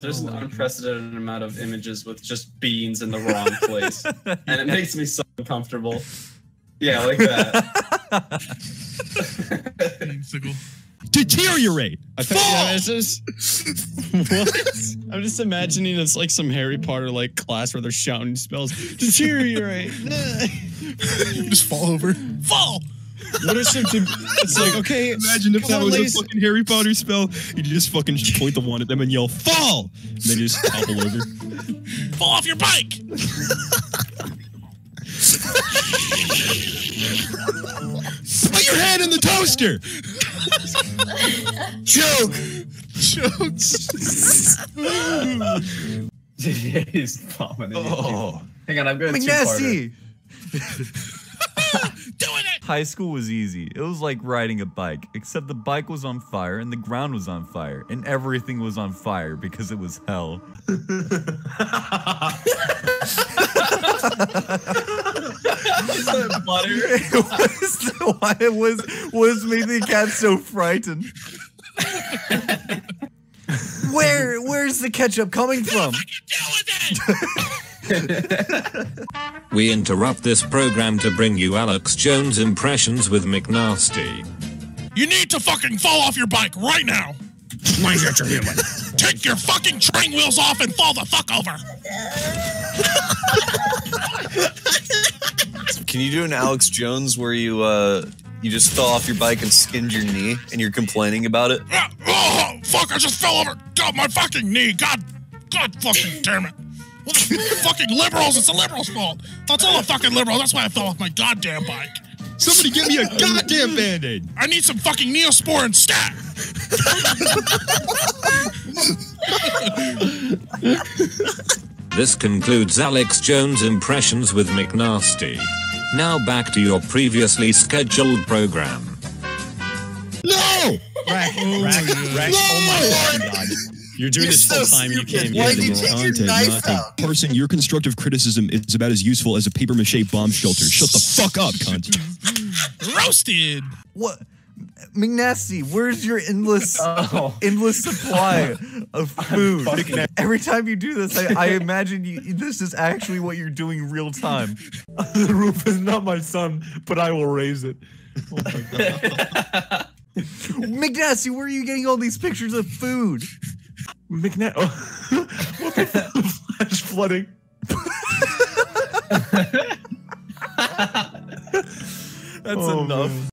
There's Oh an my God. unprecedented amount of images with just beans in the wrong place, and it makes me so uncomfortable. Yeah, like that. Deteriorate. I think, yeah, it's just, what? I'm just imagining it's like some Harry Potter like class where they're shouting spells. Deteriorate. Just fall over. Fall. What are some? It's like okay. Imagine if that on, was ladies. a fucking Harry Potter spell. You just fucking point the wand at them and yell, fall! And they just topple over. Fall off your bike. Put your head in the toaster! Joke. Chokes. He's vomiting. Oh. Hang on, I'm going to two-parter. McNasty! Doing it. High school was easy. It was like riding a bike, except the bike was on fire and the ground was on fire and everything was on fire because it was hell. Butter. What is the- Why was was making the cat so frightened? Where where's the ketchup coming from? We interrupt this program to bring you Alex Jones impressions with McNasty. You need to fucking fall off your bike right now. Mind that you're human. Take your fucking training wheels off and fall the fuck over. Can you do an Alex Jones where you uh you just fell off your bike and skinned your knee and you're complaining about it? Ah, Oh, fuck, I just fell over. God, my fucking knee. God, God fucking damn it. Well, the fucking liberals, it's the liberals' fault. That's all the fucking liberals. That's why I fell off my goddamn bike. Somebody give me a goddamn band aid! I need some fucking Neosporin stat. This concludes Alex Jones impressions with McNasty. Now back to your previously scheduled program. No! Rack, Rack, Rack. Oh my god! You're doing You're this so full time. You can't Why get did you it. take your Content, knife out? Person, your constructive criticism is about as useful as a paper mache bomb shelter. Shut the fuck up, cunt. Roasted. What McNasty, where's your endless Oh. endless supply of food? Every time you do this, I, I imagine you this is actually what you're doing real time. the roof is not my son, but I will raise it. Oh McNasty, where are you getting all these pictures of food? McNa- oh. what the flash flooding? That's Oh, enough. man.